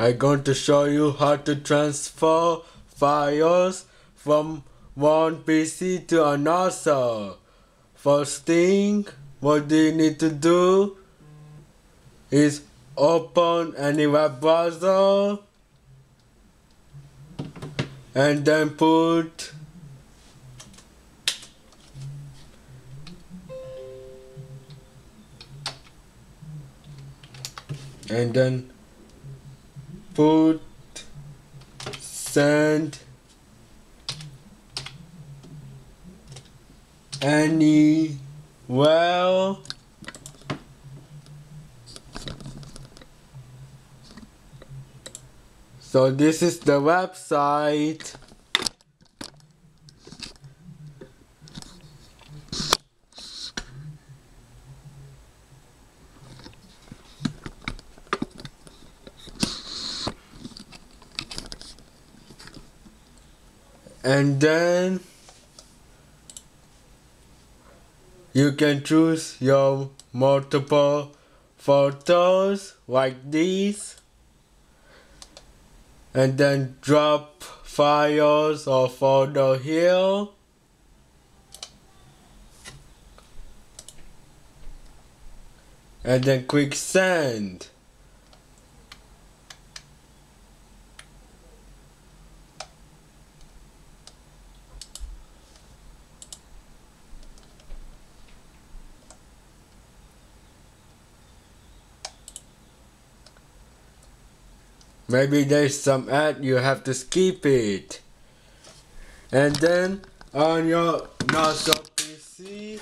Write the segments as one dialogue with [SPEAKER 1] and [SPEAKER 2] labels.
[SPEAKER 1] I'm going to show you how to transfer files from one PC to another. First thing, what do you need to do is open any web browser and then put and then put send any well so this is the website and then you can choose your multiple photos like these and then drop files or folder here. And then click send Maybe there's some ad you have to skip it. And then on your NASA PC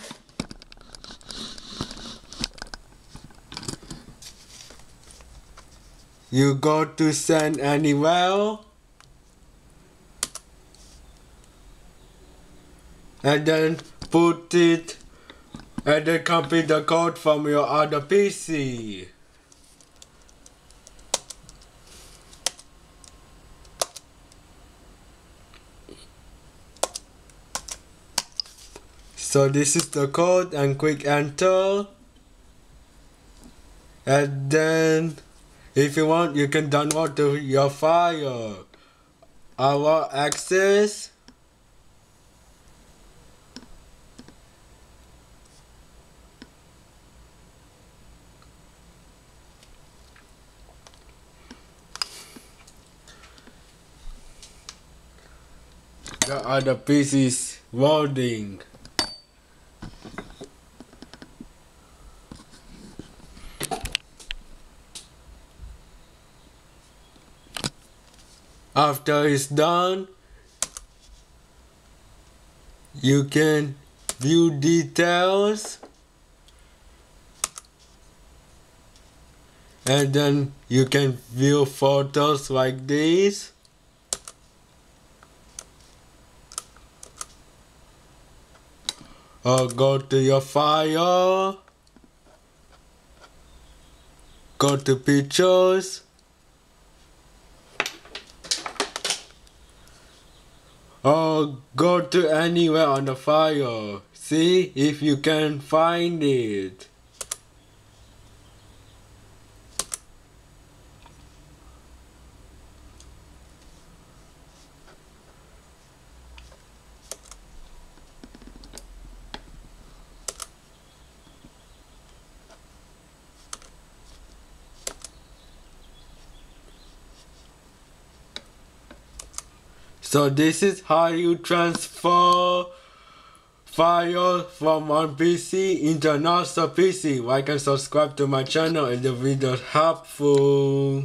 [SPEAKER 1] you go to send anywhere and then put it and then copy the code from your other PC. So this is the code and click enter. And then if you want you can download to your file. Our access The other pieces loading. After it's done you can view details and then you can view photos like this. Or go to your file go to pictures Go to anywhere on the file. See if you can find it. So this is how you transfer file from one PC into another PC. Like and subscribe to my channel if the video helpful.